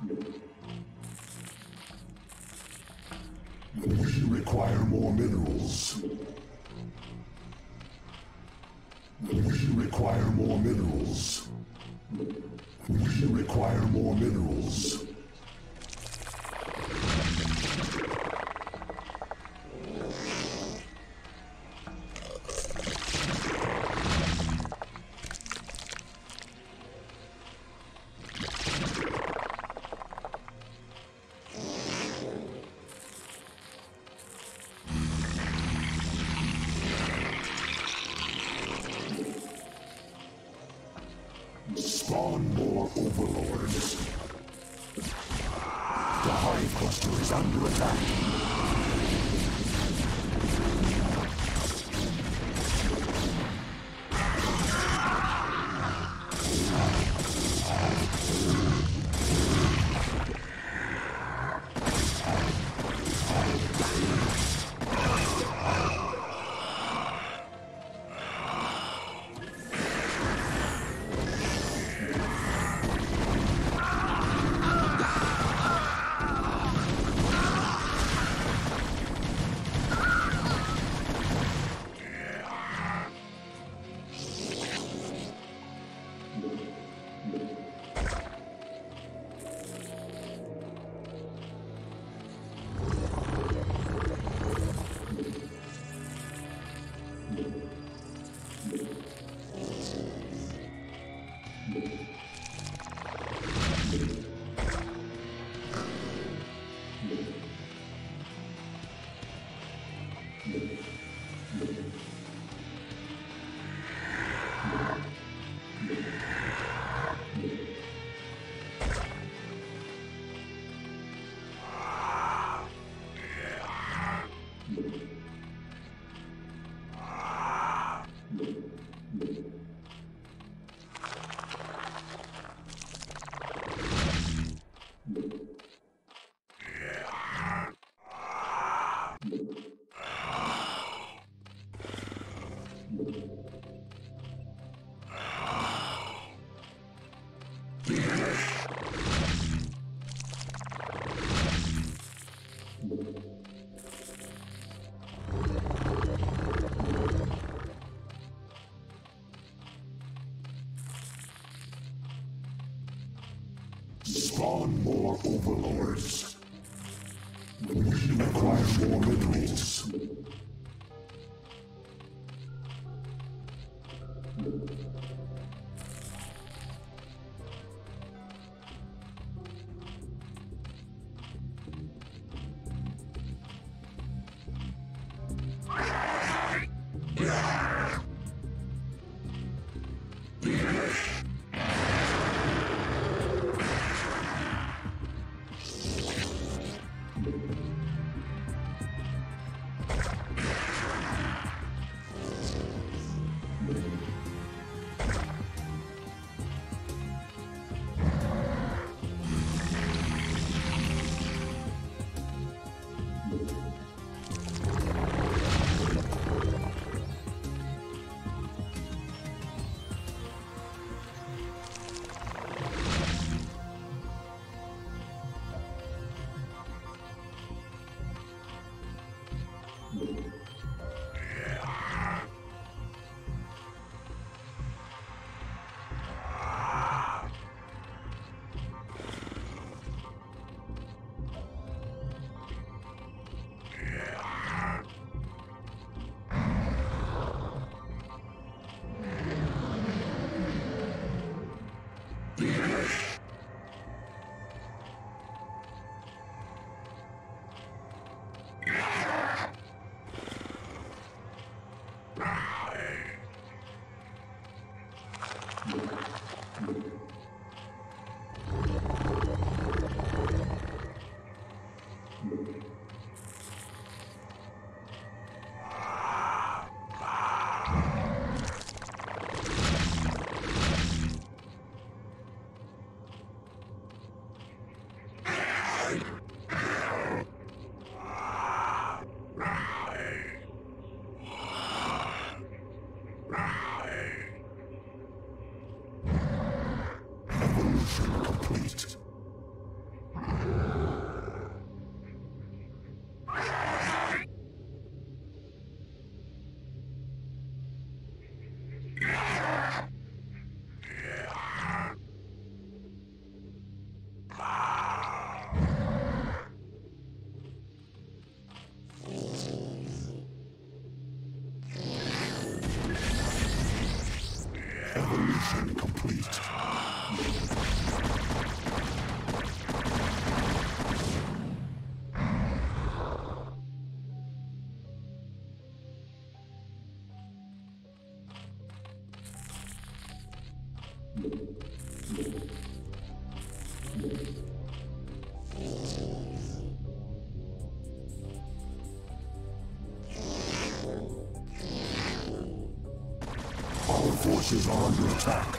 We require more minerals. We require more minerals. Are under attack.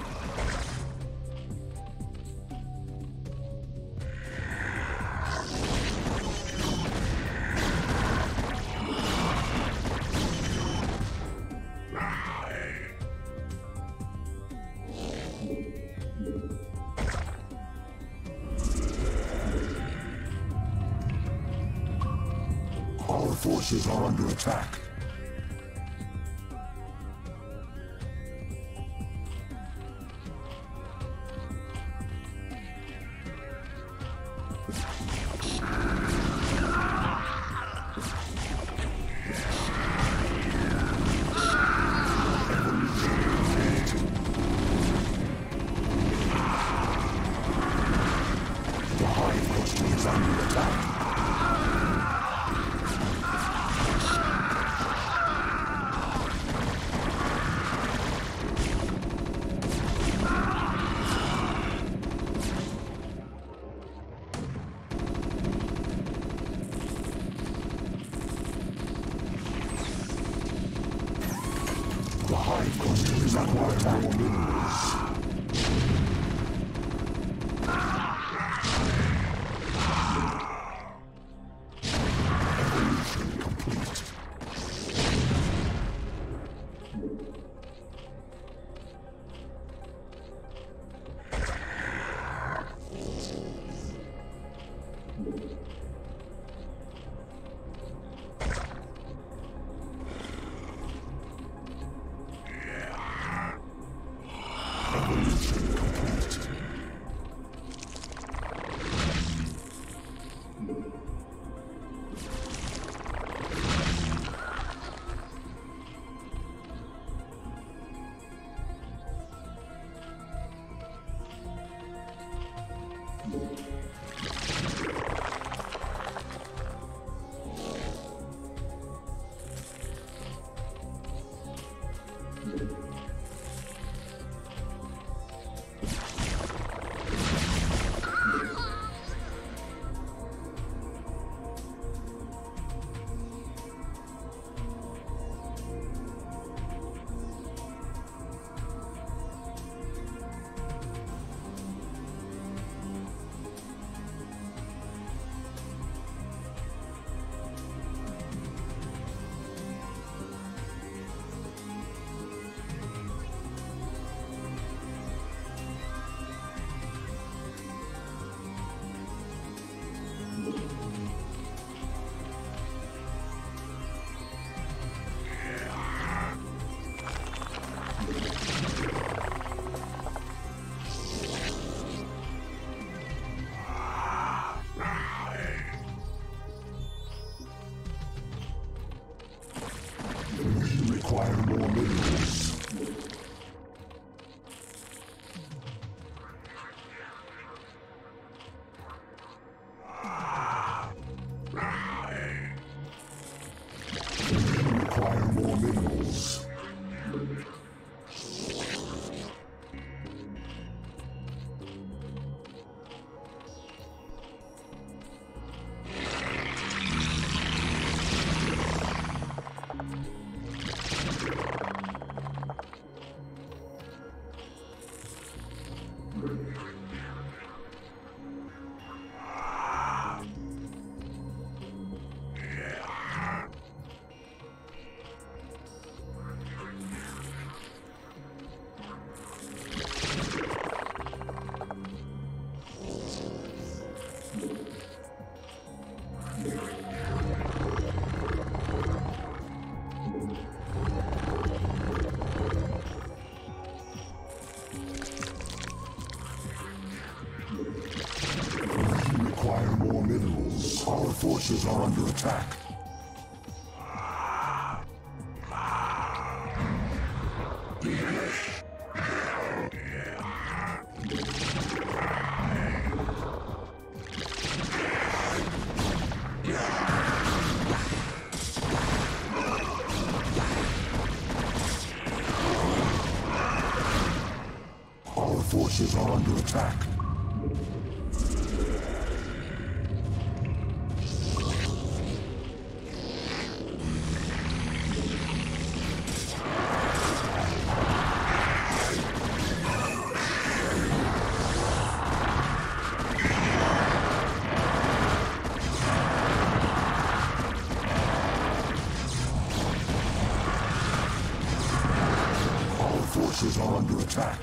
Attack.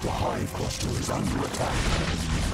The Hive Cluster is under attack.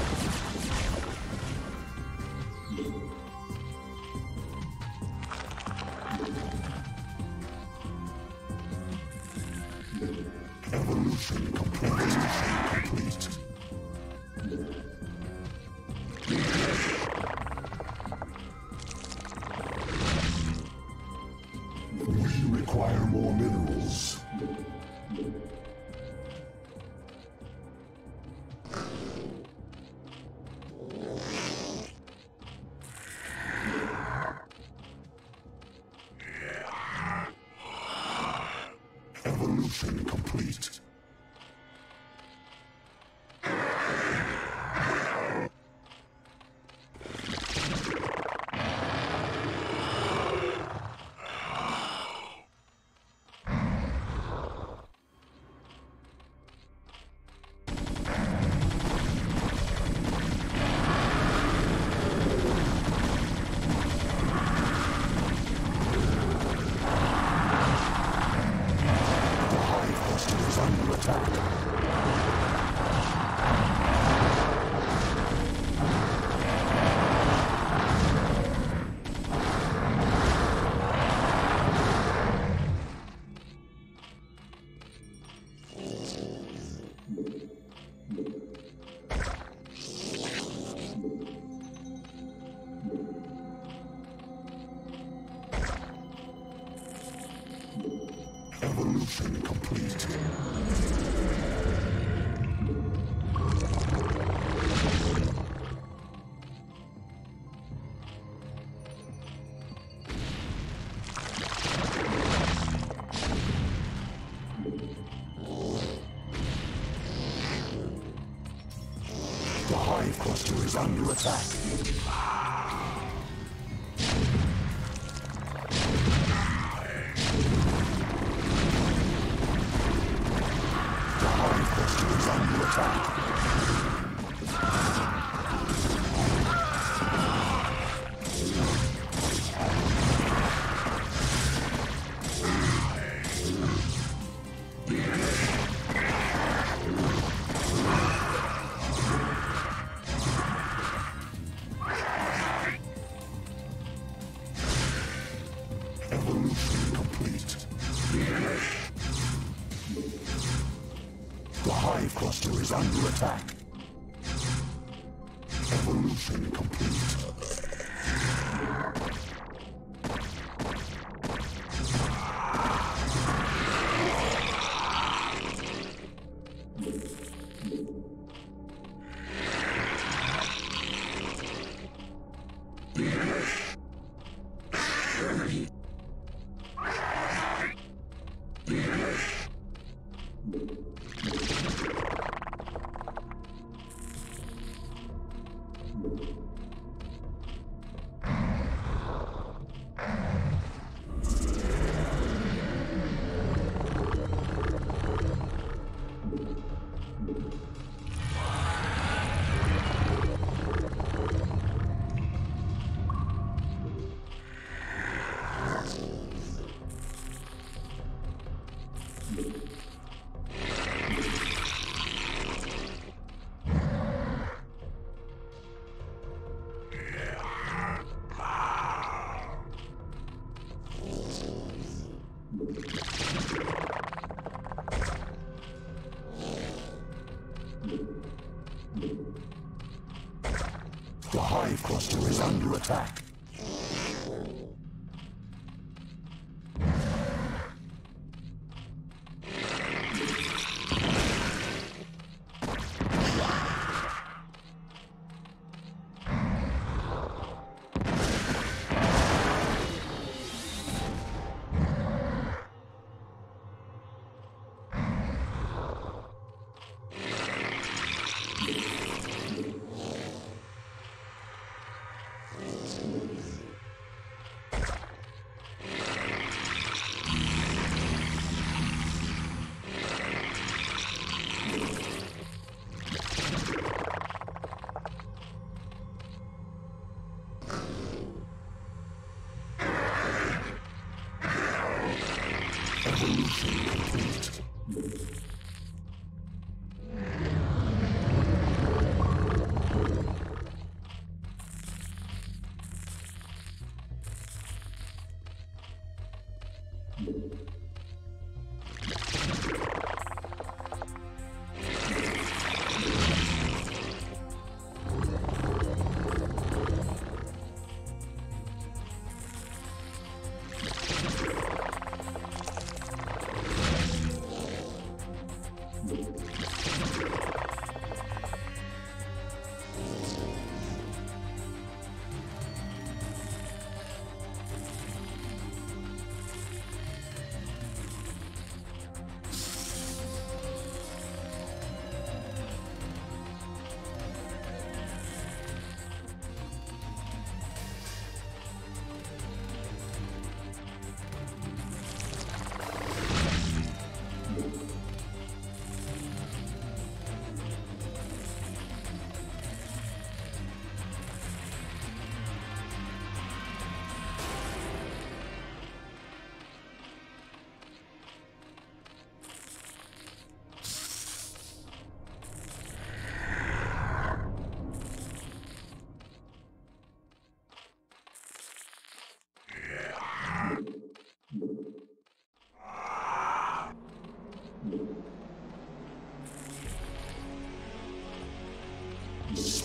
Is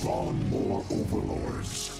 spawn more overlords.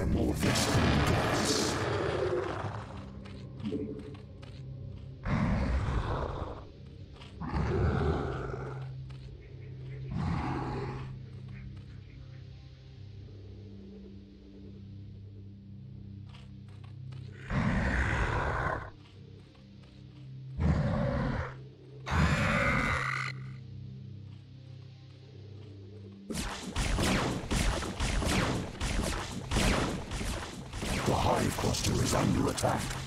and more things. Ah.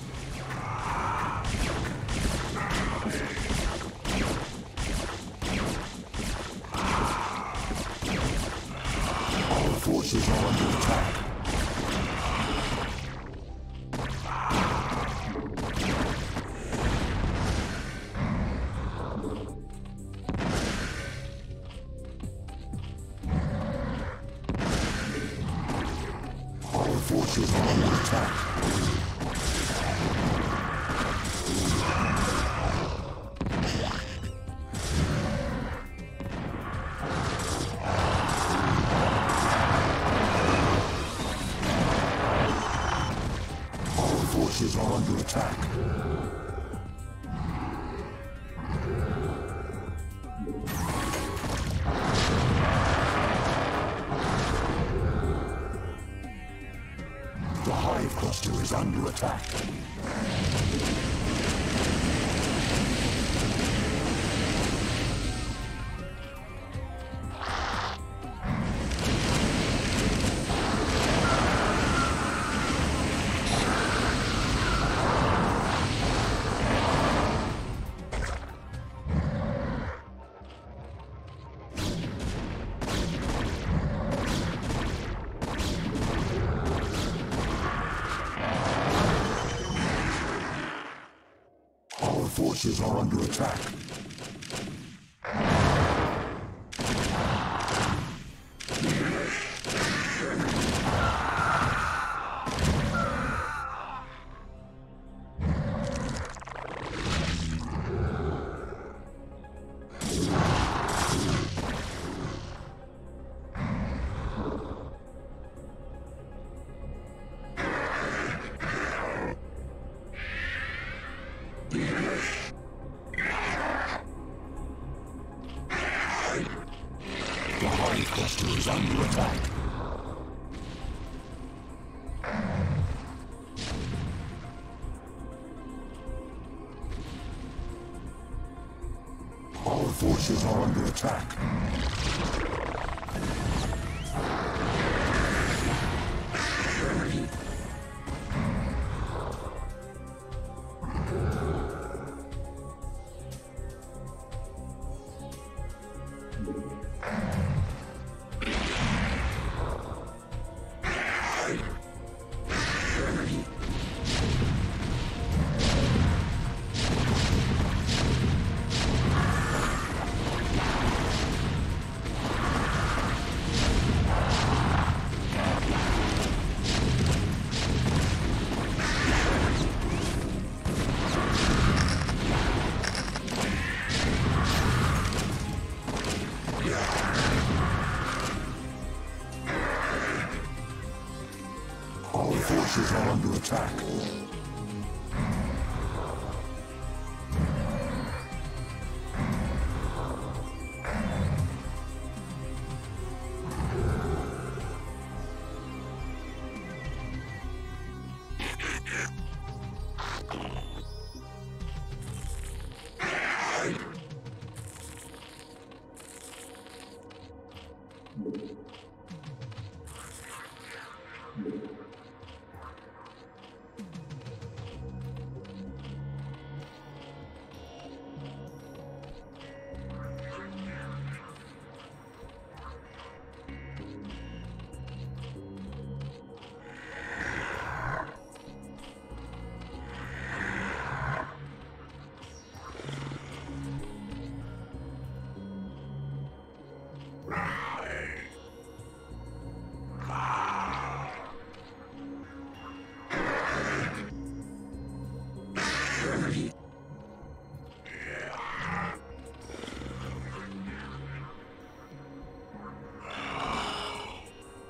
under attack.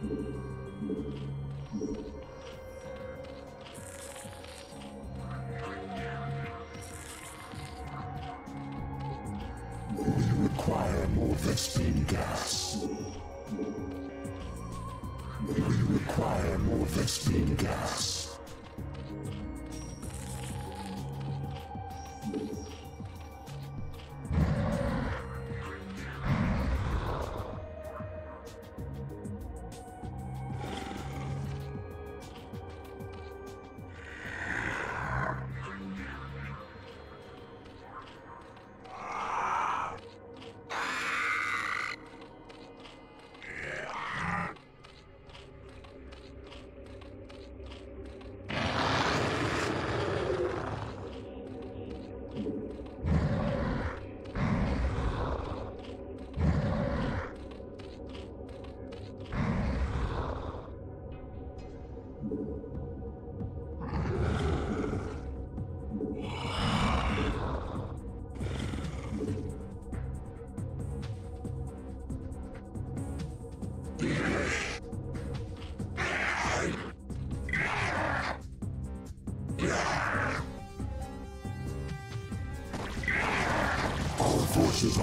We require more We require more Vespene gas.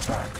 Attack.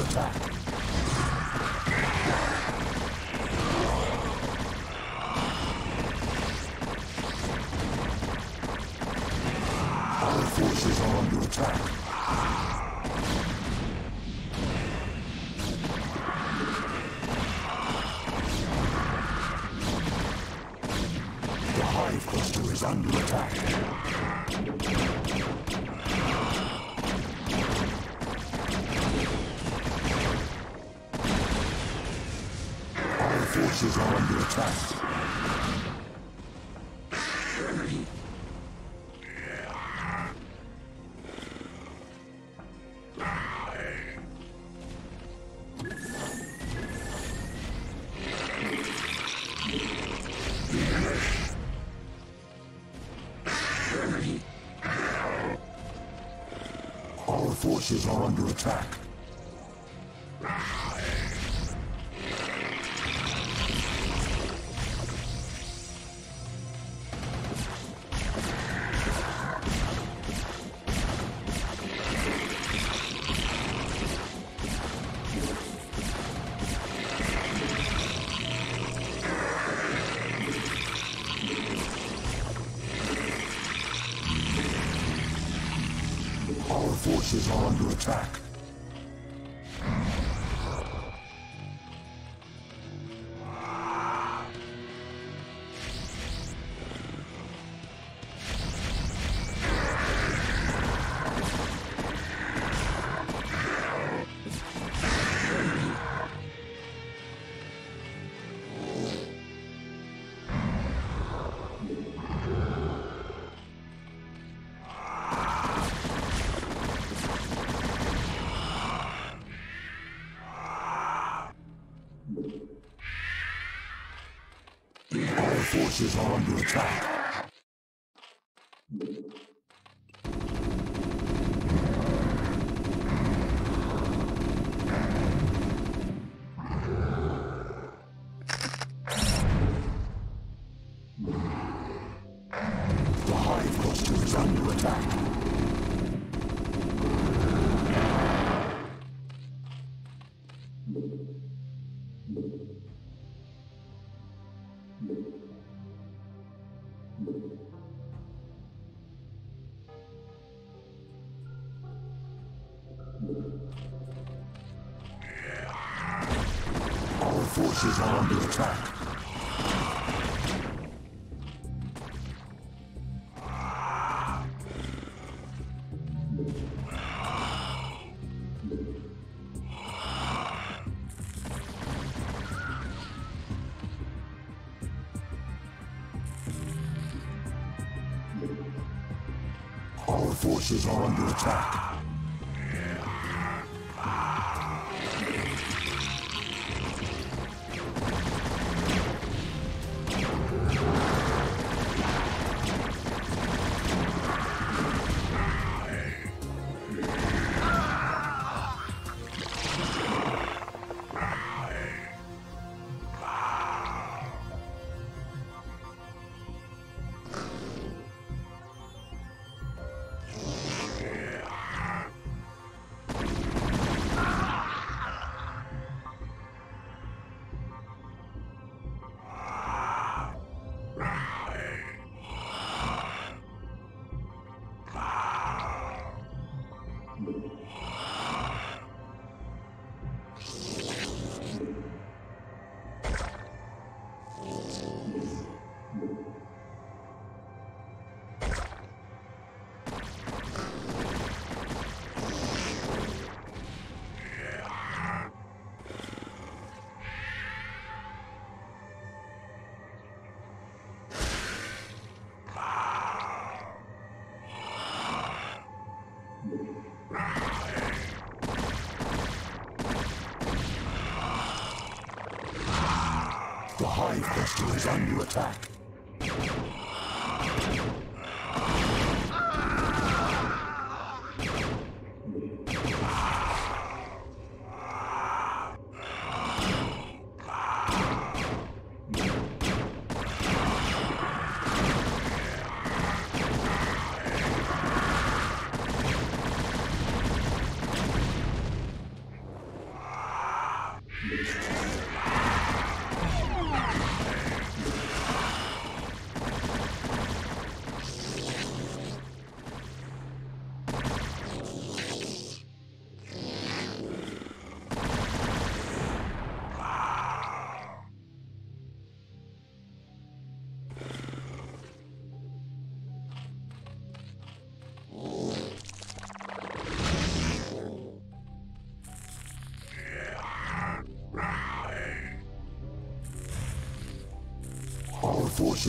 attack. Under attack. Our forces are are under attack. Is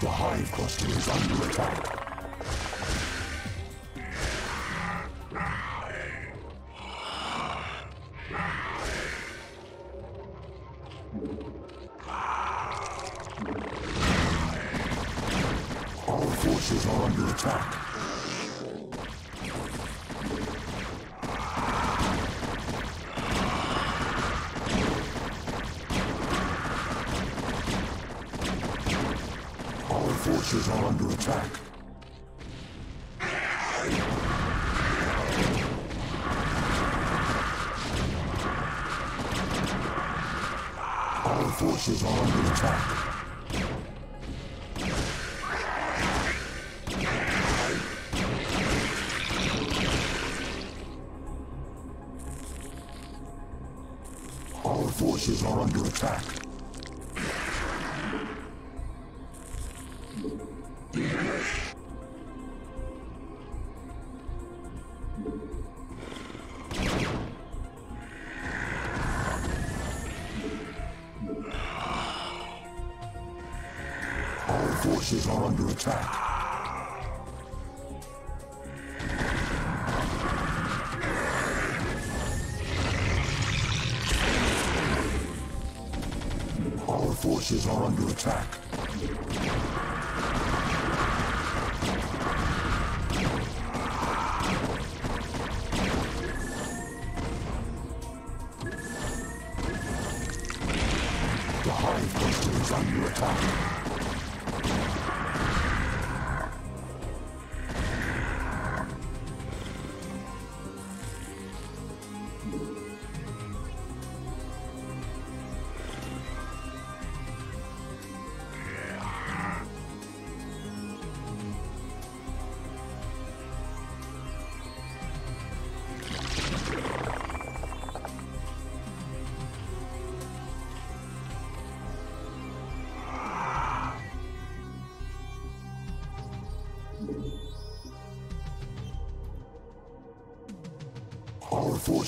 The Hive Cluster is under attack. you were talking.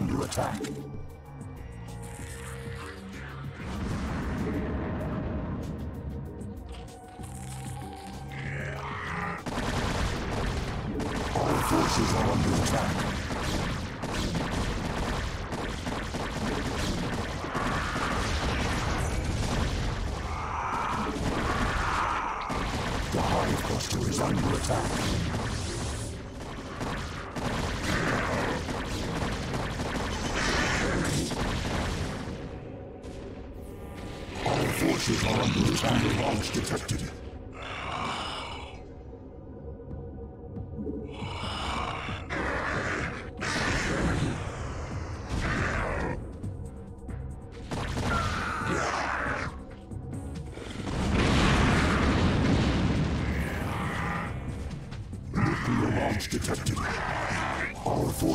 under attack.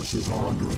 Forces are under.